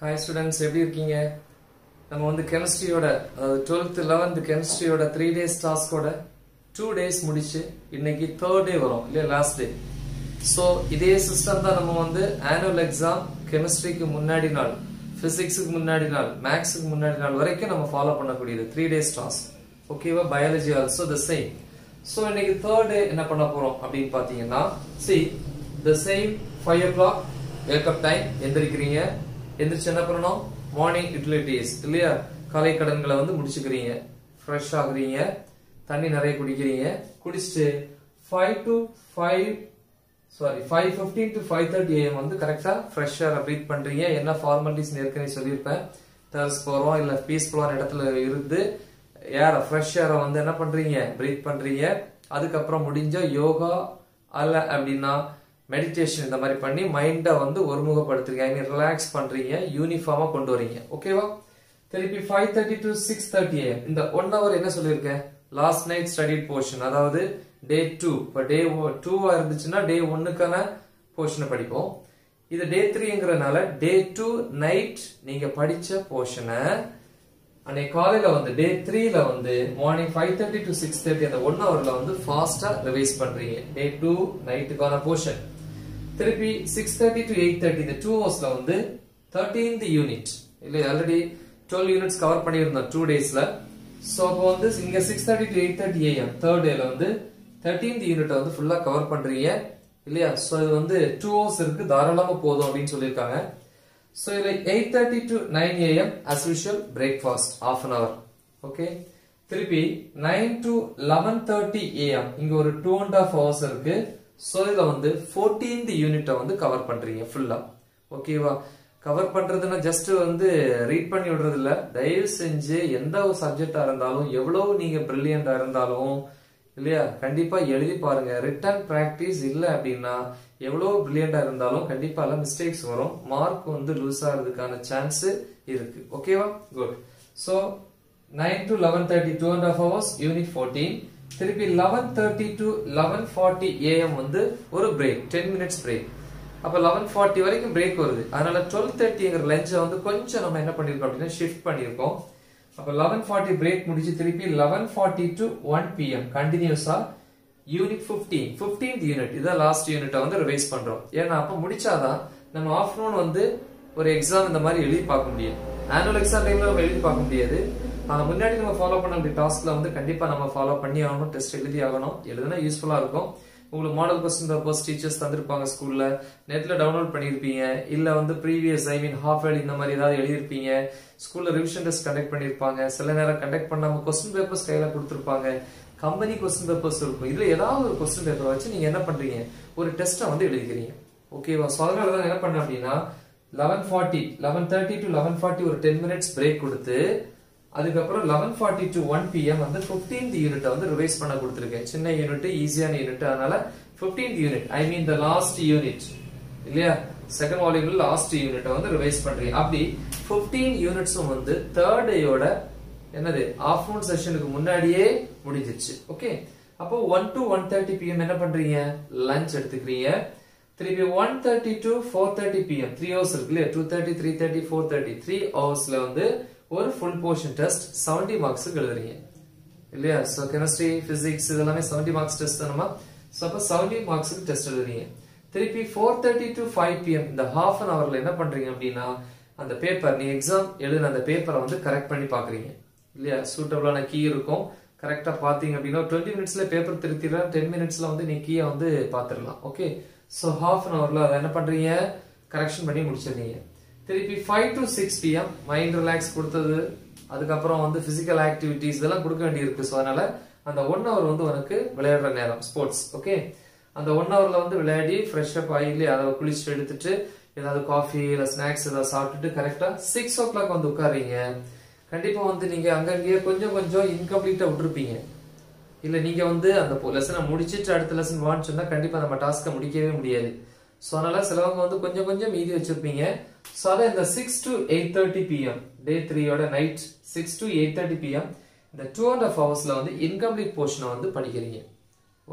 Hi students எப்படி இருக்கீங்க? நம்ம வந்து கெமிஸ்ட்ரியோட அதாவது டுவெல்த்து லெவன்த்து கெமிஸ்ட்ரியோட த்ரீ டேஸ் டாஸ்கோட டூ டேஸ் முடிச்சு இன்னைக்கு தேர்ட் டே வரும் இல்லையா? லாஸ்ட் டே ஸோ இதே சிஸ்டம் தான் நம்ம வந்து ஆனுவல் எக்ஸாம் கெமிஸ்ட்ரிக்கு முன்னாடி நாள் ஃபிசிக்ஸுக்கு முன்னாடி நாள் மேக்ஸுக்கு முன்னாடி நாள் வரைக்கும் நம்ம ஃபாலோ பண்ணக்கூடியது த்ரீ டேஸ் டாஸ்க் ஓகேவா biology also the same so இன்னைக்கு தேர்ட் டே என்ன பண்ண போறோம் அப்படின்னு பார்த்தீங்கன்னா see the same five o'clock wake up time எந்திரிக்கிறீங்க. எந்திரிச்சு என்ன பண்ணணும்? மார்னிங் யூட்டிலிட்டிஸ் இல்லையா? கலை கடன்களை வந்து முடிச்சுக்கிறீங்க. ஃப்ரெஷ் ஆகுறீங்க. தண்ணி நிறைய குடிக்கிறீங்க. குடிச்சிட்டு five to five sorry five fifteen to five thirty AM வந்து கரெக்டாக ஃப்ரெஷ் ஏரை ப்ரீத் பண்ணுறீங்க என்ன ஃபார்மாலிட்டிஸ் ஏற்கனவே சொல்லியிருப்பேன். டர்ஸ் போகிறோம் இல்லை பீஸ்ஃபுல்லான இடத்துல இருந்து ஏரை ஃப்ரெஷ் ஏரை வந்து என்ன பண்ணுறீங்க ப்ரீத் பண்ணுறீங்க அதுக்கப்புறம் முடிஞ்ச யோகா அல்ல அப்படின்னா மெடிடேஷன் இந்த மாதிரி பண்ணி மைண்டை வந்து ஒருமுகப்படுத்துறீங்க ஐ மீன் ரிலாக்ஸ் பண்றீங்க யூனிஃபார்மா கொண்டு வரீங்க. ஓகேவா திருப்பி five thirty to six thirty AM இந்த ஒன் ஹவர் என்ன சொல்லியிருக்கேன் லாஸ்ட் நைட் ஸ்டடி போர்ஷன் அதாவது டே டூ இப்போ டே டூவா இருந்துச்சுன்னா டே ஒன்னுக்கான போர்ஷனை படிப்போம். இது டே த்ரீங்கிறதுனால டே டூ நைட் நீங்க படிச்ச போர்ஷனை அன்னைக்கு காலையில வந்து டே த்ரீல வந்து morning five thirty to six thirty அந்த ஒன் ஹவர்ல வந்து ஃபாஸ்டா ரிவைஸ் பண்றீங்க. டே டூ நைட்டுக்கான போர்ஷன் திருப்பி six thirty to eight thirty இந்த டூ ஹவர்ஸ்ல வந்து தேர்ட்டீன்த் யூனிட் இல்லை ஆல்ரெடி டுவெல் யூனிட்ஸ் கவர் பண்ணியிருந்தோம் டூ டேஸ்ல ஸோ அப்போ வந்து இங்க six thirty to eight thirty AM third டேல வந்து தேர்ட்டீன்த் யூனிட்டை வந்து ஃபுல்லாக கவர் பண்றீங்க. இல்லையா ஸோ இது வந்து டூ ஹவர்ஸ் இருக்கு தாராளமாக போதும் அப்படின்னு சொல்லியிருக்காங்க. ஸோ இதில் eight thirty to nine AM as usual breakfast of an hour okay திருப்பி nine to eleven thirty AM இங்கே ஒரு டூ அண்ட் ஆஃப் ஹவர்ஸ் இருக்குது ஸோ இதில் வந்து ஃபோர்டீன்த் யூனிட்டை வந்து கவர் பண்ணுறீங்க ஃபுல்லாக ஓகேவா கவர் பண்ணுறதுன்னா ஜஸ்ட் வந்து ரீட் பண்ணி விடுறது தயவு செஞ்சு எந்த ஒரு சப்ஜெக்டாக இருந்தாலும் எவ்வளோ நீங்கள் ப்ரில்லியண்டாக இருந்தாலும் இல்லையா? கண்டிப்பாக எழுதி பாருங்க. ரிட்டன் ப்ராக்டிஸ் இல்லை அப்படின்னா எவ்வளோ ப்ரில்லியண்டாக இருந்தாலும் கண்டிப்பாக மிஸ்டேக்ஸ் வரும். மார்க் வந்து லூஸ் ஆகிறதுக்கான சான்ஸு இருக்கு. ஓகேவா good so nine to eleven thirty two and half hours unit fourteen திருப்பி eleven thirty to eleven forty AM வந்து ஒரு பிரேக் டென் மினிட்ஸ் பிரேக் அப்போ லெவன் ஃபார்ட்டி வரைக்கும் பிரேக் வருது. அதனால டுவெல் தேர்ட்டிங்கிற லஞ்சை வந்து கொஞ்சம் நம்ம என்ன பண்ணியிருக்கோம் அப்படின்னா ஷிஃப்ட் பண்ணியிருக்கோம் அப்போ லெவன் ஃபார்ட்டி பிரேக் முடிச்சு திருப்பி eleven forty to one PM கண்டினியூஸா யூனிட் ஃபிஃப்டீன் ஃபிஃப்டீன்த் யூனிட் இதான் லாஸ்ட் யூனிட்டை வந்து ரிவைஸ் பண்றோம். ஏன்னா அப்போ முடிச்சாதான் நம்ம ஆஃப்டர்நூன் வந்து ஒரு எக்ஸாம் இந்த மாதிரி எழுதி பார்க்க முடியும். ஆனுவல் எக்ஸாம் டைம்ல நம்ம எழுதி பார்க்க முடியாது. ஆனா முன்னாடி நம்ம ஃபாலோ பண்ண வேண்டிய டாஸ்க்ல வந்து கண்டிப்பாக நம்ம ஃபாலோ பண்ணி ஆகணும் டெஸ்ட் எழுதி ஆகணும். எழுதுனா யூஸ்ஃபுல்லாக இருக்கும். உங்களுக்கு மாடல் கொஸ்டின் பேப்பர்ஸ் டீச்சர்ஸ் தந்திருப்பாங்க ஸ்கூல்ல நெட்ல டவுன்லோட் பண்ணியிருப்பீங்க இல்ல வந்து previous I mean half yearly இந்த மாதிரி ஏதாவது எழுதிருப்பீங்க. ஸ்கூல்ல ரிவிஷன் டெஸ்ட் கண்டக்ட் பண்ணியிருப்பாங்க சில நேரம் கண்டக்ட் பண்ணாம கொஸ்டின் பேப்பர்ஸ் கையில கொடுத்துருப்பாங்க. கம்பெனி கொஸ்டின் பேப்பர்ஸ் இருக்கும். இதுல ஏதாவது ஒரு கொஸ்டின் பேப்பர் வச்சு நீங்க என்ன பண்றீங்க? ஒரு டெஸ்ட்டை வந்து எழுதிக்கிறீங்க. ஓகேவா ஸோ அதனால தான் என்ன பண்ண அப்படின்னா eleven forty eleven thirty to eleven forty ஒரு டென் மினிட்ஸ் பிரேக் கொடுத்து அதுக்கப்புறம் eleven forty to one PM வந்து பிப்டீன்த் யூனிட்டை வந்து ரிவைஸ் பண்ண கொடுத்துருக்கேன். சின்ன யூனிட் ஈஸியான யூனிட் அதனால fifteenth unit I mean the last unit இல்லையா? செகண்ட் வால்யூம்ல லாஸ்ட் யூனிட்டை வந்து ரிவைஸ் பண்றீங்க. அப்படி பிப்டீன் யூனிட்ஸும் வந்து தேர்ட் டேயோட என்னது? ஆஃப்டர்நூன் செஷனுக்கு முன்னாடியே முடிஞ்சிருச்சு. ஓகே அப்போ one to one thirty PM என்ன பண்றீங்க? லஞ்ச் எடுத்துக்கிறீங்க. திருப்பி one thirty to four thirty PM three hours இருக்கு இல்லையா? Two thirty three thirty four thirty three ஹவர்ஸ்ல வந்து ஒரு ஃபுல் போர்ஷன் டெஸ்ட் செவன்டி மார்க்ஸுக்கு எழுதுறீங்க. இல்லையா? ஸோ கெமிஸ்ட்ரி பிசிக்ஸ் இதெல்லாமே செவன்டி மார்க்ஸ் டெஸ்ட் தானமா ஸோ அப்போ செவன்டி மார்க்ஸுக்கு டெஸ்ட் எழுதுறீங்க. திருப்பி four thirty to five PM இந்த ஹாஃப் அன் அவரில் என்ன பண்ணுறீங்க அப்படின்னா அந்த பேப்பர் நீ எக்ஸாம் எழுதின அந்த பேப்பரை வந்து கரெக்ட் பண்ணி பார்க்குறீங்க. இல்லையா? சூட்டபிளான கீ இருக்கும். கரெக்டாக பார்த்தீங்க அப்படின்னா டுவெண்ட்டி மினிட்ஸில் பேப்பர் திருத்திடலாம் டென் மினிட்ஸில் வந்து நீ கீயை வந்து பார்த்துடலாம். ஓகே ஸோ ஹாஃப் அன் அவரில் அதை என்ன பண்ணுறீங்க கரெக்ஷன் பண்ணி முடிச்சிடுறீங்க. திருப்பி five to six PM mind relax கொடுத்தது. அதுக்கப்புறம் வந்து பிசிக்கல் ஆக்டிவிட்டிஸ் இதெல்லாம் கொடுக்க வேண்டியிருக்கு. ஸோ அதனால அந்த ஒன் ஹவர் வந்து உனக்கு விளையாடுற நேரம் ஸ்போர்ட்ஸ் ஓகே அந்த ஒன் ஹவர்ல வந்து விளையாடி ஃப்ரெஷ் அப் ஆகி அதை குளிச்சுட்டு எடுத்துட்டு ஏதாவது காஃபி இல்லை ஸ்நாக்ஸ் ஏதாவது சாப்பிட்டுட்டு கரெக்டாக சிக்ஸ் ஓ கிளாக் வந்து உட்காருங்க கண்டிப்பாக வந்து நீங்கள் அங்கங்கேயே கொஞ்சம் கொஞ்சம் இன்கம்ப்ளீட்டாக விட்டுருப்பீங்க. இல்லை நீங்கள் வந்து அந்த லெசனை முடிச்சிட்டு அடுத்த லெசன் வான்னு சொன்னால் கண்டிப்பாக நம்ம டாஸ்க்கை முடிக்கவே முடியாது. ஸோ அதனால் சிலவங்க வந்து கொஞ்சம் கொஞ்சம் மீதி வச்சுருப்பீங்க. ஸோ அதை இந்த six to eight thirty PM day த்ரீயோட night six to eight thirty PM இந்த டூ அண்ட் ஆஃப் ஹவர்ஸில் வந்து இன்கம்ப்ளீட் போர்ஷனை வந்து படிக்கிறீங்க.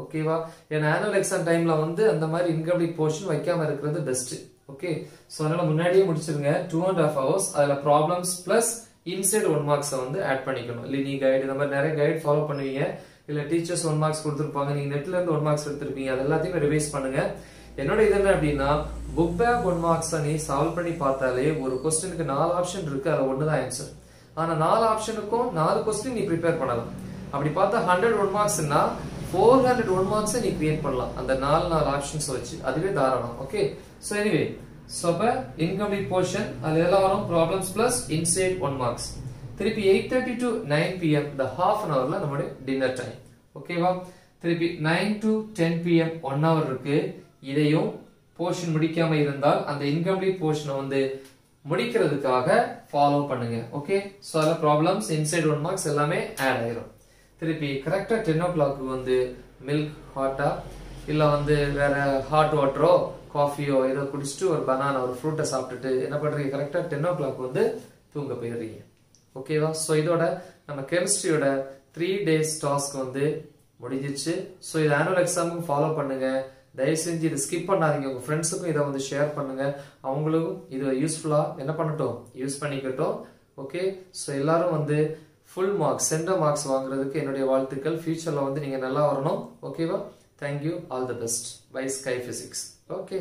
ஓகேவா ஏன்னா ஆனுவல் எக்ஸாம் டைமில் வந்து அந்த மாதிரி இன்கம்ப்ளீட் போர்ஷன் வைக்காமல் இருக்கிறது பெஸ்ட்டு ஓகே ஸோ அதனால் முன்னாடியே முடிச்சிருங்க. டூ அண்ட் ஆஃப் ஹவர்ஸ் அதில் ப்ராப்ளம்ஸ் ப்ளஸ் இன்சைட் ஒன் மார்க்ஸை வந்து ஆட் பண்ணிக்கணும். இல்லை நீ கைடு இந்த மாதிரி நிறைய கைடு ஃபாலோ பண்ணுவீங்க. இல்லை டீச்சர்ஸ் ஒன் மார்க்ஸ் கொடுத்துருப்பாங்க. நீங்கள் நெட்லேருந்து ஒன் மார்க்ஸ் எடுத்திருப்பீங்க. அது எல்லாத்தையுமே ரிவைஸ் பண்ணுங்கள் என்னோட இது என்ன அப்படின்னா புக் பேக் ஒன் மார்க்ஸ் நீ சால்வ் பண்ணி பார்த்தாலே ஒரு கொஸ்டினுக்கு நாலு ஆப்ஷன் இருக்கு. அதில் ஒன்று தான் ஆன்சர் ஆனால் நாலு ஆப்ஷனுக்கும் நாலு கொஸ்டின் நீ ப்ரிப்பேர் பண்ணலாம். அப்படி பார்த்தா ஹண்ட்ரட் ஒன் மார்க்ஸ்னா ஃபோர் ஹண்ட்ரட் ஒன் மார்க்ஸை நீ கிரியேட் பண்ணலாம். அந்த நாலு நாலு ஆப்ஷன்ஸ் வச்சு. அதுவே தாராளம். ஓகே ஸோ எனிவே ஸோ அப்போ இன்கம்ப்ளீட் போர்ஷன் அது எல்லாம் வரும்? Problems plus inside one marks திருப்பி eight thirty to nine PM இந்த ஹாஃப் அன் ஹவர்ல நம்மளுடைய டின்னர் டைம் ஓகேவா திருப்பி nine to ten PM one hour இருக்கு. இதையும் போர்ஷன் முடிக்காம இருந்தால் அந்த இன்கம்ப்ளீட் போர்ஷனை வந்து முடிக்கிறதுக்காக ஃபாலோ பண்ணுங்க. ஓகே ஸோ அதில் ப்ராப்ளம்ஸ் இன்சைட் ஒன் மார்க்ஸ் எல்லாமே ஆட் ஆயிரும். திருப்பி கரெக்டாக டென் ஓ கிளாக்கு வந்து மில்க் ஹாட்டா இல்லை வந்து வேற ஹாட் வாட்டரோ காஃபியோ ஏதோ குடிச்சிட்டு ஒரு பனானா ஒரு ஃப்ரூட்டை சாப்பிட்டுட்டு என்ன பண்ணுறீங்க கரெக்டாக டென் ஓ கிளாக் வந்து தூங்க போயிடுறீங்க. ஓகேவா ஸோ இதோட நம்ம கெமிஸ்ட்ரியோட த்ரீ டேஸ் டாஸ்க் வந்து முடிஞ்சிச்சு ஸோ இது ஆனுவல் எக்ஸாமுக்கும் ஃபாலோ பண்ணுங்க. தயவு செஞ்சு இதை ஸ்கிப் பண்ணாதீங்க. உங்கள் ஃப்ரெண்ட்ஸுக்கும் இதை வந்து ஷேர் பண்ணுங்கள் அவங்களுக்கும் இது யூஸ்ஃபுல்லாக என்ன பண்ணட்டும்? யூஸ் பண்ணிக்கட்டும். ஓகே ஸோ எல்லாரும் வந்து ஃபுல் மார்க்ஸ் சென்டர் மார்க்ஸ் வாங்குறதுக்கு என்னுடைய வாழ்த்துக்கள். ஃபியூச்சரில் வந்து நீங்கள் நல்லா வரணும். ஓகேவா thank you all the best bye sky physics okay